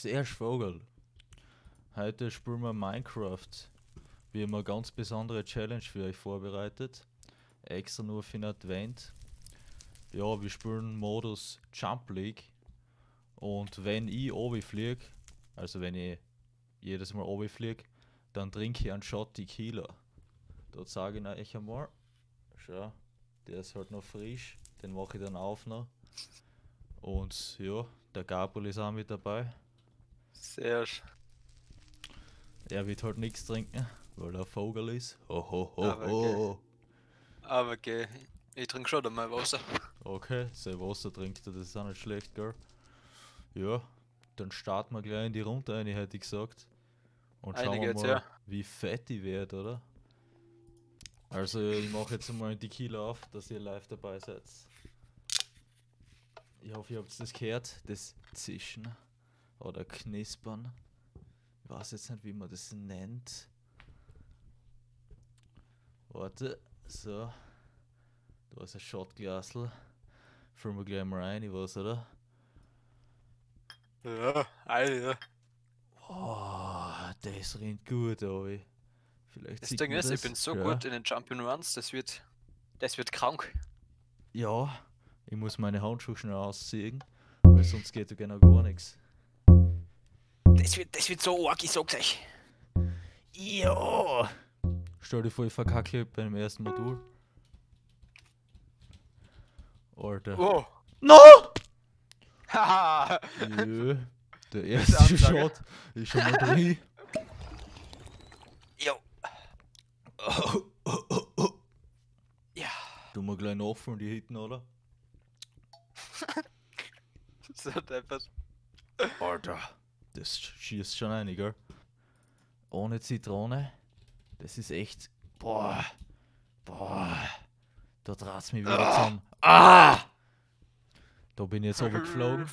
Sehr Vogel. Heute spielen wir Minecraft. Wir haben eine ganz besondere Challenge für euch vorbereitet. Extra nur für den Advent. Ja, wir spielen Modus Jump League. Und wenn ich obi fliege, also wenn ich jedes Mal obi fliege, dann trinke ich einen Shot Tequila. Dort sage ich euch einmal, schau, der ist halt noch frisch, den mache ich dann auf noch. Und ja, der Gabriel ist auch mit dabei. Sehr sch- Er wird halt nichts trinken, weil er Vogel ist. Ho, ho, ho, Aber ho. Aber okay, ich trinke schon einmal Wasser. Okay, sein Wasser trinkt er, das ist auch nicht schlecht, gell? Ja, dann starten wir gleich in die Runde ein, hätte ich gesagt. Und schauen wir geht's, mal, ja. wie fett die wird, oder? Also, ich mache jetzt mal einen Tequila auf, dass ihr live dabei seid. Ich hoffe, ihr habt das gehört, das Zischen oder Knispern. Ich weiß jetzt nicht, wie man das nennt. Warte, so. Da ist ein Shotglasl. Füllen wir gleich mal rein, ich weiß, oder? Ja, Alter. Oh, das rennt gut, Obi. Vielleicht Das Ding ist, ich das. bin so ja. gut in den Jumping Runs, das wird. Das wird krank. Ja, ich muss meine Handschuhe schnell ausziehen, weil sonst geht ja genau gar nichts. Das wird, das wird so arg, ich sag's euch. Ja! Stell dir vor, ich verkacke beim ersten Modul. Alter. Oh! No! Haha! Jö, der erste. Shot ist schon mal drin. Jo! Ja! Du mal gleich nachfüllen, die Hitten, oder? So deppert. Alter, das schießt schon ein, gell? Ohne Zitrone, das ist echt. Boah, boah, da draht's mich wieder zusammen. Ah! Da bin ich jetzt runtergeflogen.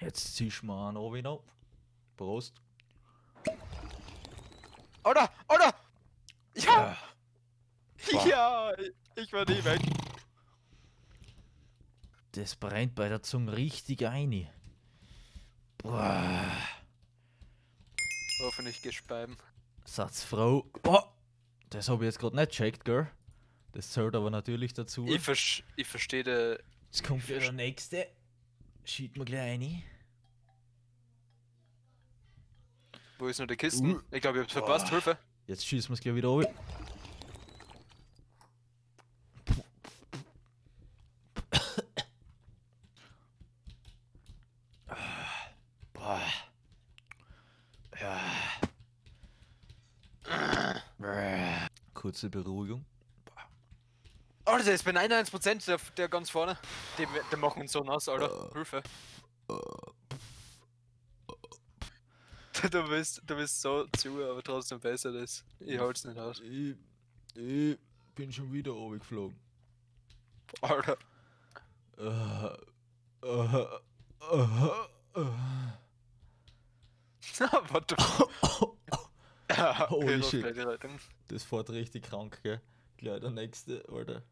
Jetzt ziehst du mal einen Obi noch. Prost. Oder! Oder! Ja! Boah. Ja! Ich war nie weg. Das brennt bei der Zunge richtig ein. Boah, Hoffentlich gespeiben. Satzfrau. Boah, das habe ich jetzt gerade nicht checkt, gell? Das zählt aber natürlich dazu. Ich, versch ich verstehe de Jetzt kommt wieder der nächste. Schied mir gleich rein. Wo ist noch die Kisten? Uh. Ich glaube, ich hab's verpasst. Boah. Hilfe! Jetzt schießen wir es gleich wieder runter. Kurze Beruhigung. Oh, das ist bei 99% der, der ganz vorne. Die, die machen uns so nass, Alter. Hilfe. Du bist, du bist so zu, aber trotzdem besser das. Ich halt's nicht aus. Ich, ich bin schon wieder geflogen. Alter. Uh, uh, uh, uh. What the Holy shit. Das fährt richtig krank, gell? Gleich der nächste, Alter.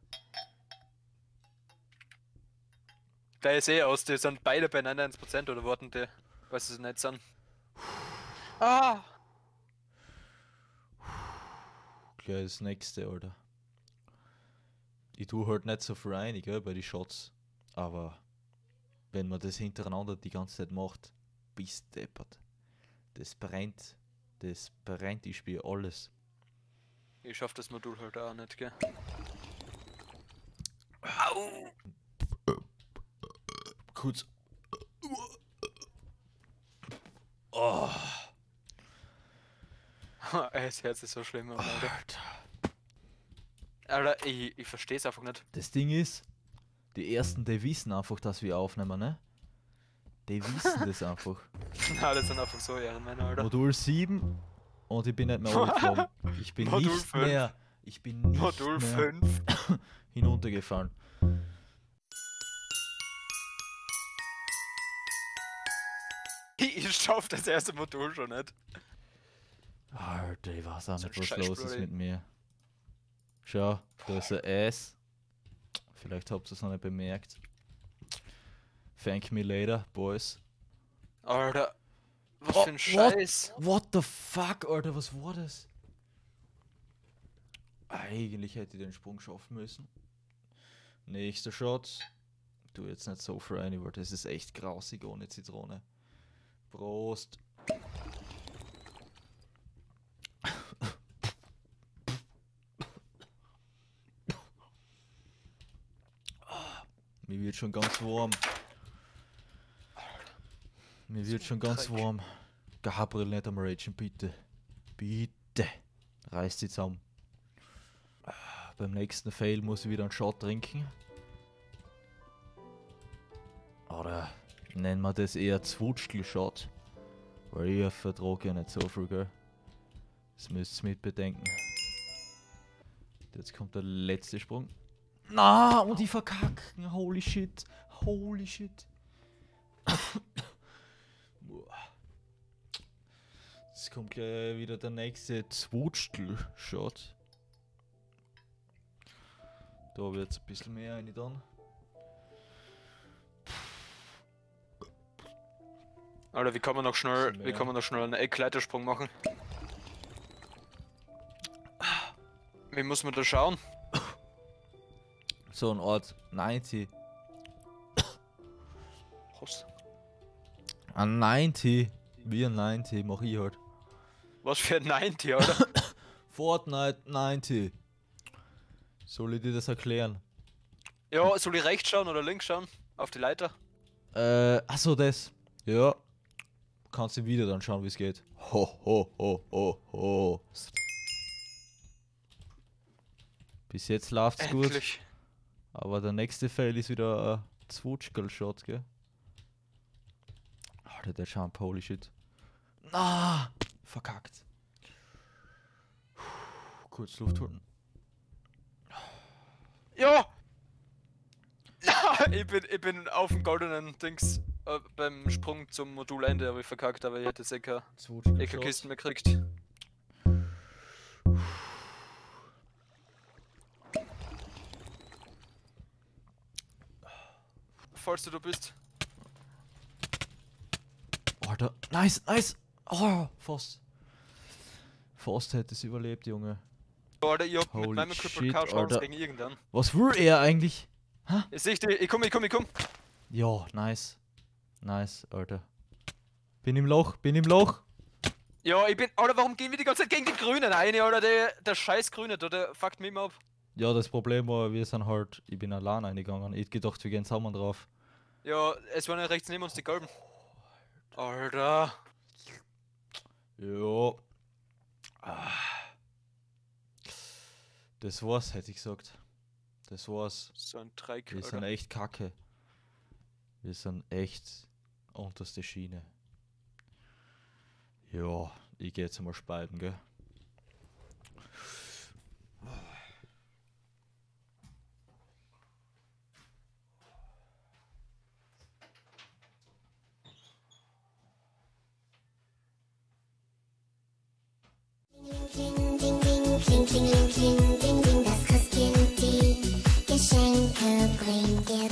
Da ist eh aus, die sind beide bei 99% oder warten die, was sie nicht sind. Ah! Gleich das nächste, Alter. Ich tue halt nicht so viel rein, gell, bei die Shots. Aber wenn man das hintereinander die ganze Zeit macht, bis deppert. Das brennt. Das brennt, ich spiele alles. Ich schaff das Modul halt auch nicht, gell? Au! Kurz. Oh, das Herz ist so schlimm, Alter. Alter. Alter, ich, ich versteh's einfach nicht. Das Ding ist, die ersten, die wissen einfach, dass wir aufnehmen, ne? Die wissen das einfach. Na, das sind einfach so Ehrenmänner, Alter. Modul 7 und ich bin nicht mehr runtergeflogen. Ich bin Modul nicht fünf. mehr. Ich bin nicht Modul mehr 5. hinuntergefallen. Ich schaff das erste Modul schon nicht. Alter, ich weiß auch So nicht, was Scheiß los ist mit mir. Schau, da ist ein S. Vielleicht habt ihr es noch nicht bemerkt. Thank me later, boys. Alter. Was Oh, für ein Scheiß. What, what the fuck, Alter, was war das? Eigentlich hätte ich den Sprung schaffen müssen. Nächster Shot. Du jetzt nicht so für weil das ist echt grausig ohne Zitrone. Prost. Mir wird schon ganz warm. Mir wird schon ganz Dreck. warm. Gabriel, nicht am Ragen, bitte. Bitte. Reiß dich zusammen. Ah, Beim nächsten Fail muss ich wieder einen Shot trinken. Oder nennen wir das eher Zwutschkel-Shot. Weil ich vertrage ja nicht so viel, gell? Das müsst ihr mit bedenken. Jetzt kommt der letzte Sprung. Na, und die verkacken. Holy shit. Holy shit. Boah. Jetzt kommt gleich wieder der nächste Zwutschtel-Shot. Da wird es ein bisschen mehr rein dann. Alter, wie kann man noch schnell, wie kann man noch schnell einen Eckleitersprung machen? Wie muss man da schauen? So ein Ort 90. Was? Ein 90. Wie ein 90 mach ich halt. Was für ein 90, oder? Fortnite 90. Soll ich dir das erklären? ja, soll ich rechts schauen oder links schauen? Auf die Leiter? Äh, achso, das. Ja. Kannst im Video dann schauen, wie es geht. Ho, ho, ho, ho, ho. Bis jetzt läuft's gut. Endlich. Aber der nächste Fail ist wieder ein Zwutschkel-Shot, gell? Alter, der Jump, holy shit. Na, verkackt. Puh, Kurz Luft holen. Ja! ich, bin, ich bin auf dem goldenen Dings äh, beim Sprung zum Modulende, habe ich verkackt, aber ich hätte jetzt eh keine Zwutschkel-Shot. Kisten mehr gekriegt. Falls du da bist. Alter, nice, nice. Oh, fast. Fast hätte es überlebt, Junge. Alter, ich hab mit Holy meinem Cripple shit, keine Chance Alter. gegen irgendeinen. Was will er eigentlich? Ich seh dich, ich komm, ich komm, ich komm. Ja, nice. Nice, Alter. Bin im Loch, bin im Loch. Ja, ich bin. Alter, warum gehen wir die ganze Zeit gegen die Grünen ein, Alter? Der, der scheiß Grüne, da, der fuckt mich immer ab. Ja, das Problem war, wir sind halt, ich bin allein eingegangen. Ich gedacht, wir gehen zusammen drauf. Ja, es waren ja rechts neben uns die Gelben. Alter. Ja. Ah. Das war's, hätte ich gesagt. Das war's. So ein Wir sind echt kacke. Wir sind echt unterste Schiene. Ja, ich geh jetzt mal spalten, gell? loving you.